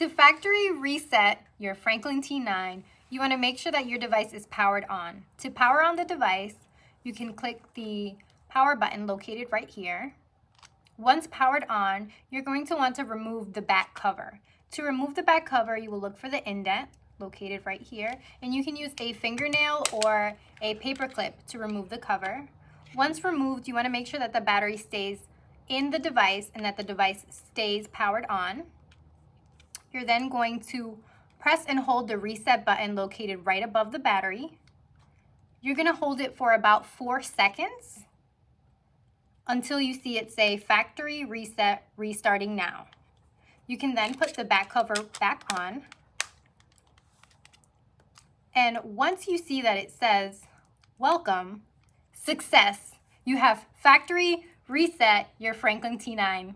To factory reset your Franklin T9, you want to make sure that your device is powered on. To power on the device, you can click the power button located right here. Once powered on, you're going to want to remove the back cover. To remove the back cover, you will look for the indent located right here, and you can use a fingernail or a paper clip to remove the cover. Once removed, you want to make sure that the battery stays in the device and that the device stays powered on. You're then going to press and hold the reset button located right above the battery. You're gonna hold it for about four seconds until you see it say factory reset restarting now. You can then put the back cover back on. And once you see that it says, welcome, success, you have factory reset your Franklin T9.